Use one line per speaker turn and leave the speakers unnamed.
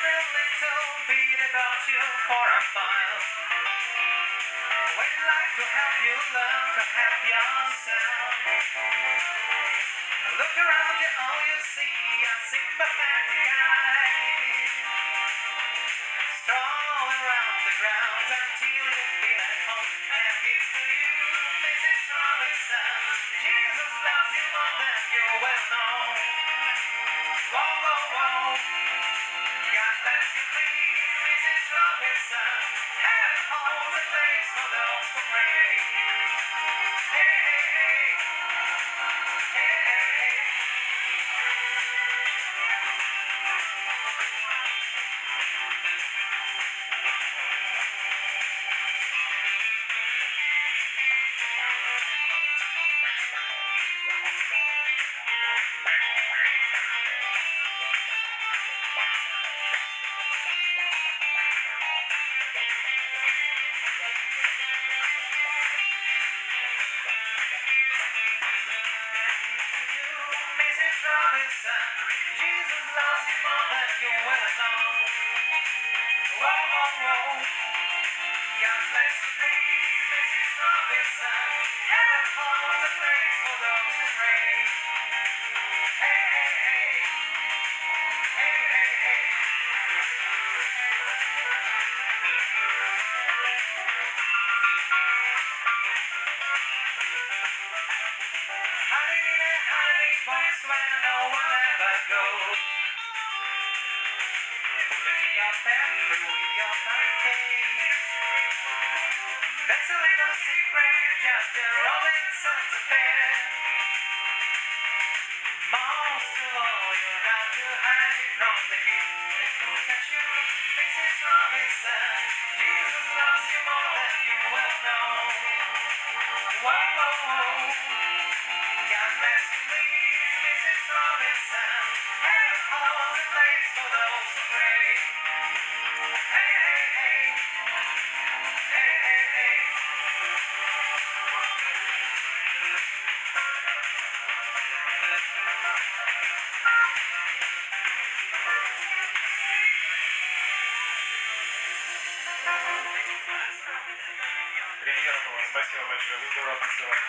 a little bit about you for a. We'd like to help you learn to help yourself. Look around you, all you see a sympathetic guy. Stroll around the grounds until you feel at home. And to you, Mrs. Robinson. Jesus loves you more than you well know. Whoa, whoa, whoa. For whoa, whoa. God bless you, please, Mrs. Robinson. Heaven holds That's a little secret, just the Robinsons affair. Most of all, you got to hide it from the kids. They look at you, Mrs. Robinson. Jesus loves you more than you will know. Whoa, whoa, whoa. God bless you, please,
Премьера. Спасибо большое. Вы здорово танцевали.